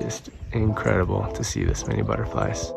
Just incredible to see this many butterflies.